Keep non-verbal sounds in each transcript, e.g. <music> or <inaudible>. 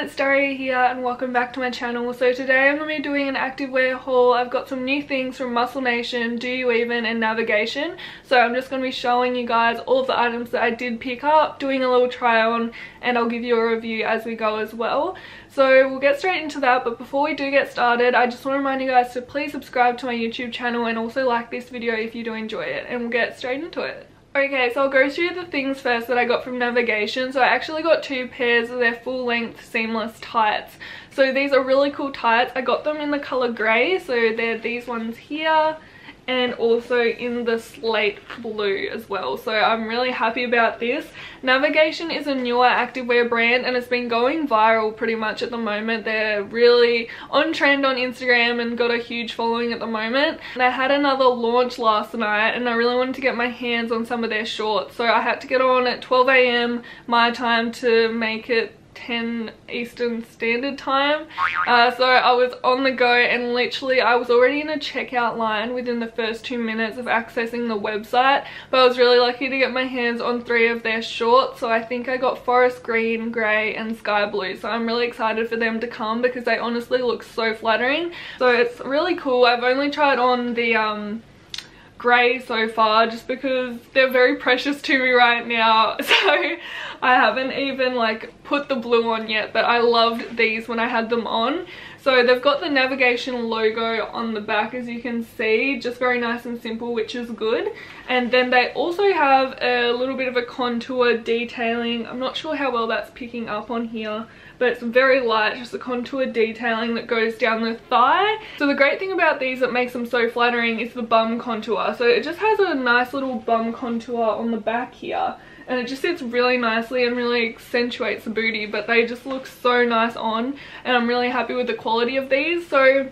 it's Daria here and welcome back to my channel. So today I'm going to be doing an activewear haul. I've got some new things from Muscle Nation, Do You Even and Navigation. So I'm just going to be showing you guys all the items that I did pick up, doing a little try on and I'll give you a review as we go as well. So we'll get straight into that but before we do get started I just want to remind you guys to please subscribe to my YouTube channel and also like this video if you do enjoy it and we'll get straight into it. Okay, so I'll go through the things first that I got from Navigation. So I actually got two pairs of their full length seamless tights. So these are really cool tights. I got them in the colour grey. So they're these ones here and also in the slate blue as well. So i'm really happy about this. Navigation is a newer activewear brand and it's been going viral pretty much at the moment. They're really on trend on instagram and got a huge following at the moment. And i had another launch last night and i really wanted to get my hands on some of their shorts. So i had to get on at 12 a.m my time to make it 10 Eastern Standard Time. Uh, so I was on the go and literally I was already in a checkout line within the first two minutes of accessing the website. But I was really lucky to get my hands on three of their shorts. So I think I got forest green, grey and sky blue. So I'm really excited for them to come because they honestly look so flattering. So it's really cool. I've only tried on the um, grey so far just because they're very precious to me right now. <laughs> So I haven't even like put the blue on yet but I loved these when I had them on. So they've got the navigation logo on the back as you can see just very nice and simple which is good. And then they also have a little bit of a contour detailing. I'm not sure how well that's picking up on here but it's very light, just the contour detailing that goes down the thigh. So the great thing about these that makes them so flattering is the bum contour. So it just has a nice little bum contour on the back here and it just sits really nicely and really accentuates the booty but they just look so nice on and I'm really happy with the quality of these so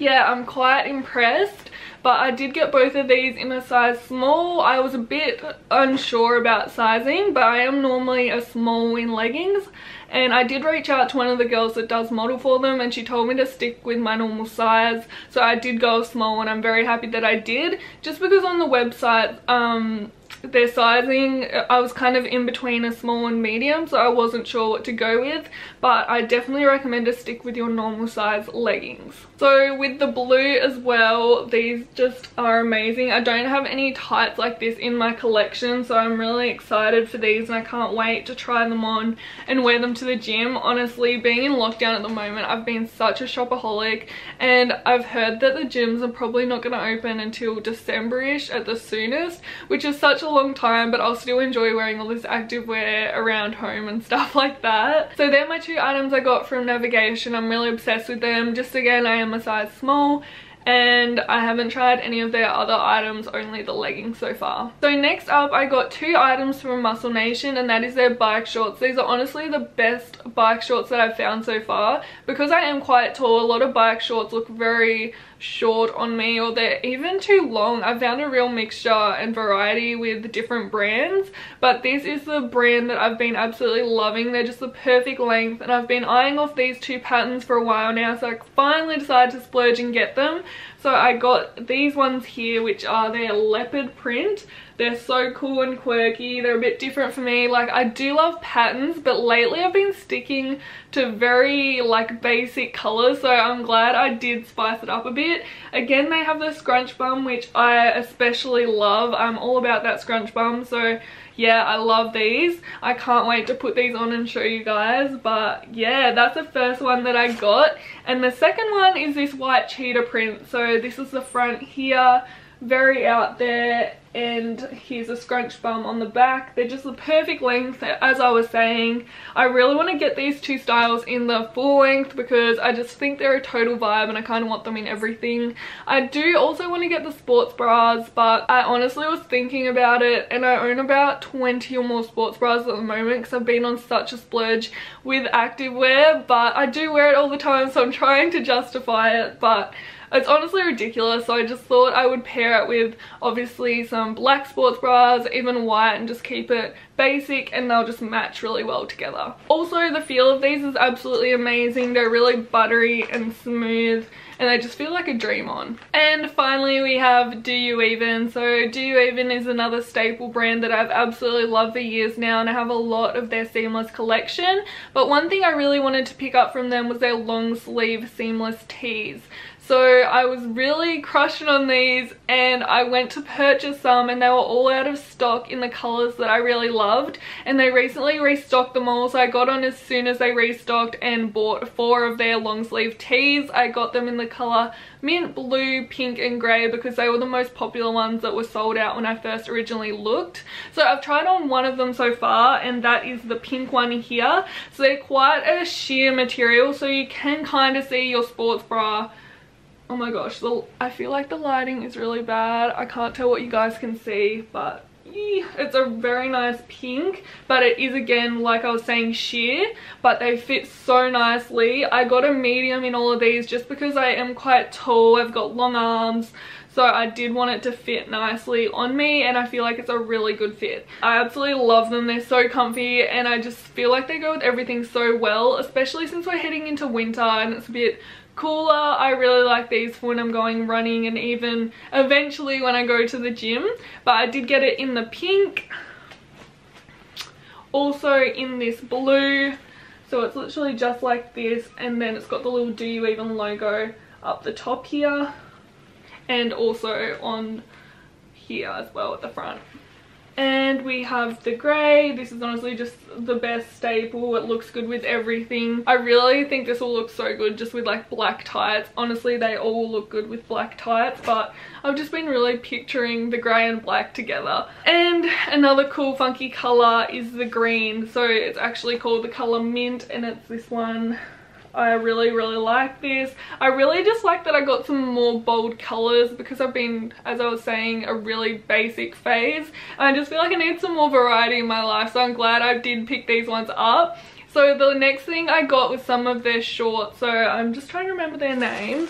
yeah I'm quite impressed but I did get both of these in a size small. I was a bit unsure about sizing but I am normally a small in leggings and I did reach out to one of the girls that does model for them and she told me to stick with my normal size so I did go small and I'm very happy that I did just because on the website um, their sizing uh, I was kind of in between a small and medium so I wasn't sure what to go with but I definitely recommend to stick with your normal size leggings. So with the blue as well these just are amazing. I don't have any tights like this in my collection so I'm really excited for these and I can't wait to try them on and wear them to the gym. Honestly being in lockdown at the moment I've been such a shopaholic and I've heard that the gyms are probably not going to open until December-ish at the soonest which is such a long time but I'll still enjoy wearing all this activewear around home and stuff <laughs> like that. So they're my two items I got from Navigation. I'm really obsessed with them. Just again, I am a size small and I haven't tried any of their other items, only the leggings so far. So next up, I got two items from Muscle Nation and that is their bike shorts. These are honestly the best bike shorts that I've found so far. Because I am quite tall, a lot of bike shorts look very short on me or they're even too long. I found a real mixture and variety with different brands but this is the brand that I've been absolutely loving. They're just the perfect length and I've been eyeing off these two patterns for a while now so I finally decided to splurge and get them. So I got these ones here which are their leopard print they're so cool and quirky. They're a bit different for me. Like I do love patterns but lately I've been sticking to very like basic colors so I'm glad I did spice it up a bit. Again they have the scrunch bum which I especially love. I'm all about that scrunch bum so yeah I love these I can't wait to put these on and show you guys but yeah that's the first one that I got and the second one is this white cheetah print so this is the front here very out there and here's a scrunch bum on the back. They're just the perfect length as I was saying. I really want to get these two styles in the full length because I just think they're a total vibe and I kind of want them in everything. I do also want to get the sports bras but I honestly was thinking about it and I own about 20 or more sports bras at the moment because I've been on such a splurge with activewear but I do wear it all the time so I'm trying to justify it but It's honestly ridiculous. So I just thought I would pair it with obviously some Um, black sports bras, even white and just keep it basic and they'll just match really well together. Also the feel of these is absolutely amazing. They're really buttery and smooth and they just feel like a dream on. And finally we have Do You Even. So Do You Even is another staple brand that I've absolutely loved for years now and I have a lot of their seamless collection. But one thing I really wanted to pick up from them was their long sleeve seamless tees. So I was really crushing on these and I went to purchase some and they were all out of stock in the colours that I really loved and they recently restocked them all so I got on as soon as they restocked and bought four of their long sleeve tees. I got them in the colour mint, blue, pink and grey because they were the most popular ones that were sold out when I first originally looked. So I've tried on one of them so far and that is the pink one here. So they're quite a sheer material so you can kind of see your sports bra oh my gosh the, i feel like the lighting is really bad i can't tell what you guys can see but yeah, it's a very nice pink but it is again like i was saying sheer but they fit so nicely i got a medium in all of these just because i am quite tall i've got long arms so I did want it to fit nicely on me and I feel like it's a really good fit. I absolutely love them. They're so comfy and I just feel like they go with everything so well, especially since we're heading into winter and it's a bit cooler. I really like these for when I'm going running and even eventually when I go to the gym. But I did get it in the pink. Also in this blue. So it's literally just like this and then it's got the little Do You Even logo up the top here. And also on here as well at the front and we have the grey. This is honestly just the best staple. It looks good with everything. I really think this will look so good just with like black tights. Honestly they all look good with black tights but i've just been really picturing the grey and black together. And another cool funky color is the green. So it's actually called the color mint and it's this one I really, really like this. I really just like that I got some more bold colours because I've been, as I was saying, a really basic phase. And I just feel like I need some more variety in my life. So I'm glad I did pick these ones up. So the next thing I got was some of their shorts. So I'm just trying to remember their name.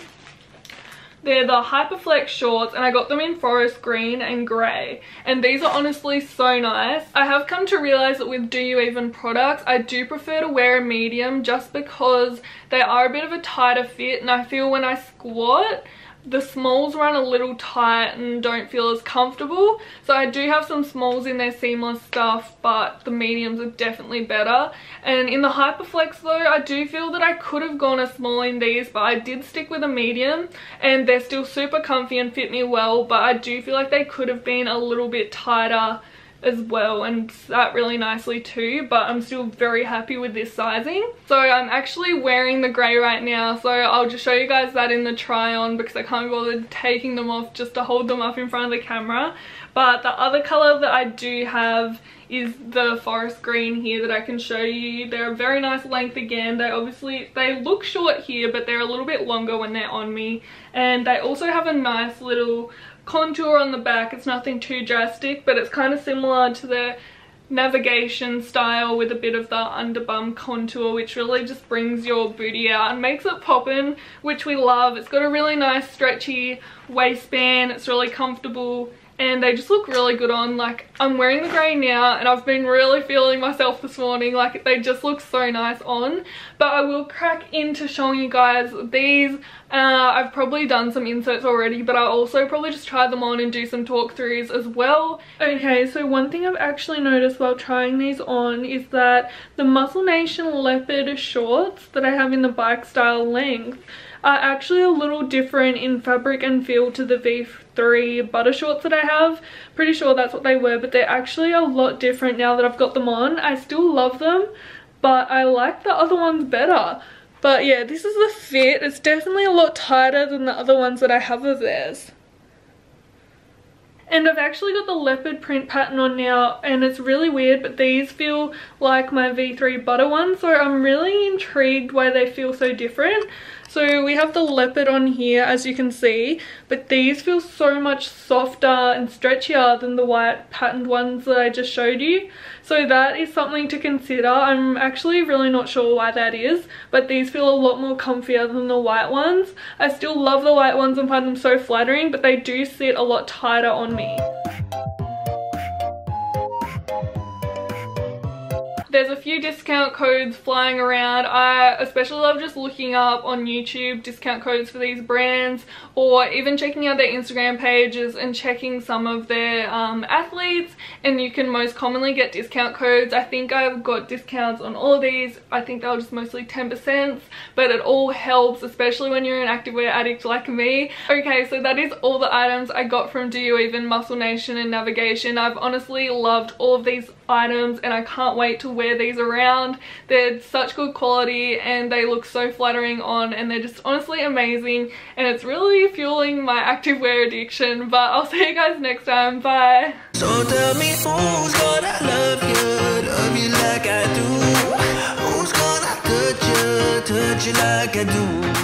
They're the Hyperflex shorts and I got them in forest green and grey. And these are honestly so nice. I have come to realise that with Do You Even products, I do prefer to wear a medium just because they are a bit of a tighter fit and I feel when I squat, the smalls run a little tight and don't feel as comfortable. So I do have some smalls in their seamless stuff, but the mediums are definitely better. And in the Hyperflex though, I do feel that I could have gone a small in these, but I did stick with a medium and they're still super comfy and fit me well, but I do feel like they could have been a little bit tighter as well and sat really nicely too but I'm still very happy with this sizing. So I'm actually wearing the grey right now so I'll just show you guys that in the try on because I can't bother taking them off just to hold them up in front of the camera. But the other colour that I do have is the forest green here that I can show you. They're a very nice length again. They obviously, they look short here but they're a little bit longer when they're on me. And they also have a nice little contour on the back. It's nothing too drastic, but it's kind of similar to the navigation style with a bit of the underbum contour which really just brings your booty out and makes it poppin which we love it's got a really nice stretchy waistband it's really comfortable and they just look really good on like I'm wearing the grey now and I've been really feeling myself this morning like they just look so nice on. But I will crack into showing you guys these. Uh, I've probably done some inserts already but I'll also probably just try them on and do some talk throughs as well. Okay so one thing I've actually noticed while trying these on is that the Muscle Nation leopard shorts that I have in the bike style length are actually a little different in fabric and feel to the V3 butter shorts that I have. Pretty sure that's what they were, but they're actually a lot different now that I've got them on. I still love them, but I like the other ones better. But yeah, this is the fit. It's definitely a lot tighter than the other ones that I have of theirs. And I've actually got the leopard print pattern on now and it's really weird but these feel like my V3 butter ones so I'm really intrigued why they feel so different. So we have the leopard on here as you can see, but these feel so much softer and stretchier than the white patterned ones that I just showed you. So that is something to consider. I'm actually really not sure why that is, but these feel a lot more comfier than the white ones. I still love the white ones and find them so flattering, but they do sit a lot tighter on me. There's a few discount codes flying around. I especially love just looking up on YouTube discount codes for these brands or even checking out their Instagram pages and checking some of their um, athletes and you can most commonly get discount codes. I think I've got discounts on all of these. I think they're just mostly 10% but it all helps especially when you're an activewear addict like me. Okay so that is all the items I got from Do You Even, Muscle Nation and Navigation. I've honestly loved all of these items and I can't wait to wear these around. They're such good quality and they look so flattering on and they're just honestly amazing and it's really fueling my activewear addiction but I'll <laughs> see you guys next time. Bye! So tell me who's gonna love you, love you like I do Who's gonna touch you, touch you like I do